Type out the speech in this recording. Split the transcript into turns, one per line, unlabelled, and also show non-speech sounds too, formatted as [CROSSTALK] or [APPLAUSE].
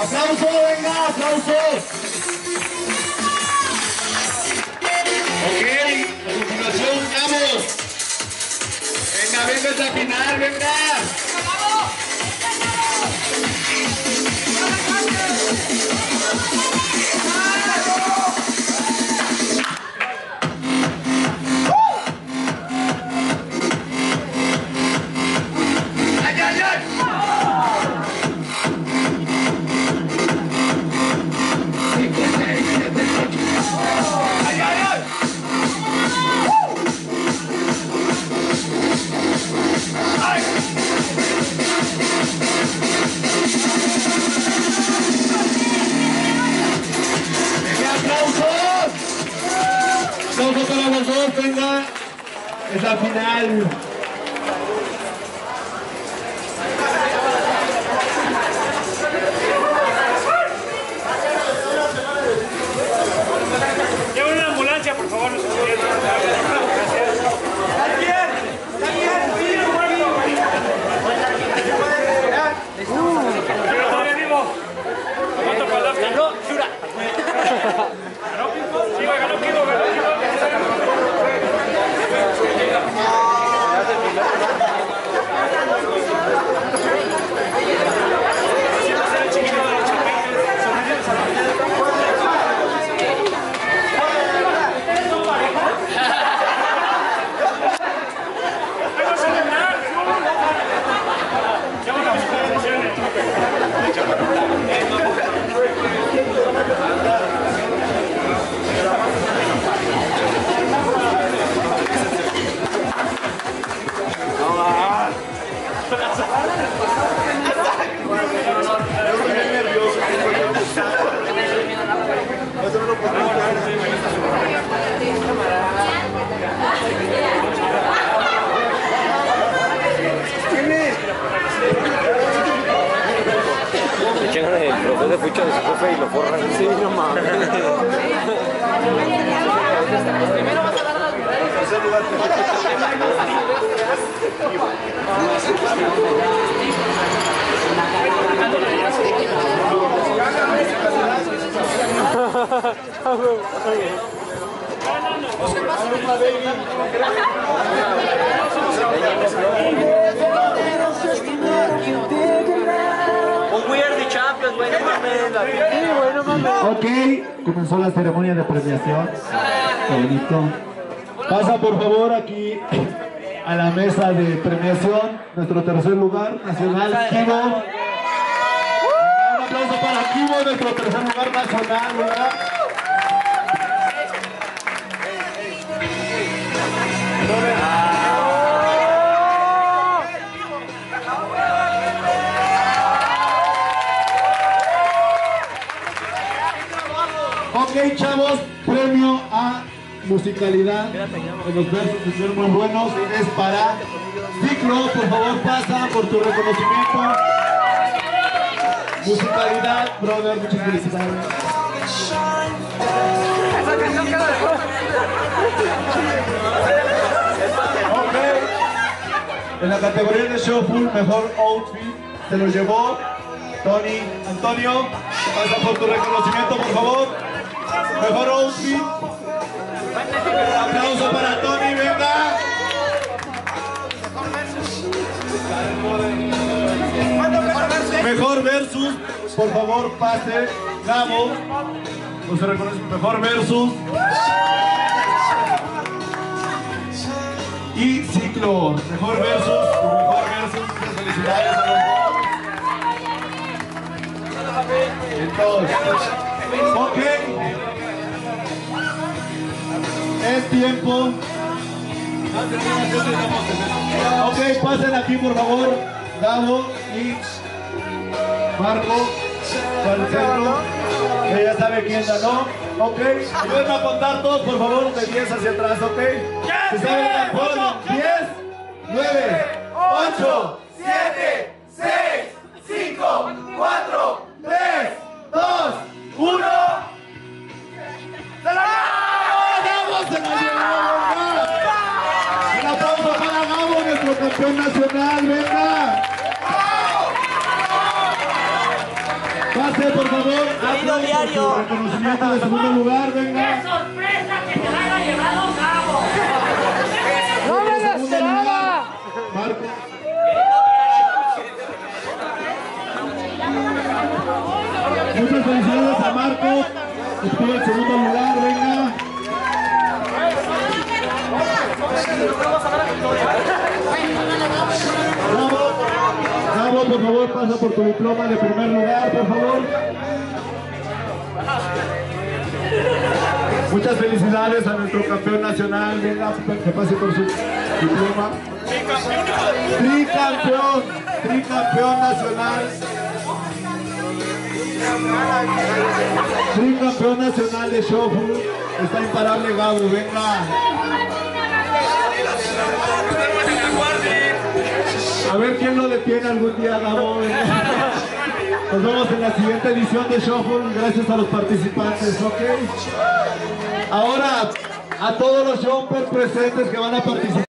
¡Aplauso, venga, aplausos! Ok, a continuación, vamos. Venga, venga hasta el final, venga. Venga. Es final.
Echan el profe de fucha de su jefe y lo forran. Sí, no mames.
Un [LAUGHS]
Ok, comenzó la ceremonia de premiación. Bonito. Pasa por favor aquí a la mesa de premiación, nuestro tercer lugar nacional, Kibo. Un aplauso para Kibo, nuestro tercer lugar nacional, ¿verdad? Ok, chavos, premio a musicalidad en los versos que son muy buenos es para Ciclo, por favor pasa por tu reconocimiento. Musicalidad, brother, muchas felicidades. Ok, en la categoría de Shuffle, mejor outfit, se lo llevó Tony Antonio. Pasa por tu reconocimiento, por favor. Mejor outfit. Aplauso para Tony, venga. Mejor versus, por favor, pase. Gabo. No se reconoce. Mejor versus. Y ciclo. Mejor versus. Mejor versus. Felicidades a los. Entonces, ok. Es tiempo. Ok, pasen aquí por favor. Gabo y Marco. Centro. Que ya sabe quién ganó. Ok. Ayúdenme a contar todos por favor de 10 hacia atrás, ok. Si saben la podio. 10, 9, 8, 7, campeón nacional, venga. Pase, por favor. Aplausos
diario.
Reconocimiento de segundo lugar, venga. Pasa por tu diploma de primer lugar, por favor. Muchas felicidades a nuestro campeón nacional. Venga, que pase por su diploma. Tricampeón, tricampeón nacional. Tricampeón nacional de Shofu. Está imparable Gabo, venga. A ver quién lo detiene algún día, venga. Nos vemos en la siguiente edición de Shuffle. Gracias a los participantes, ¿ok? Ahora, a todos los jumpers presentes que van a participar.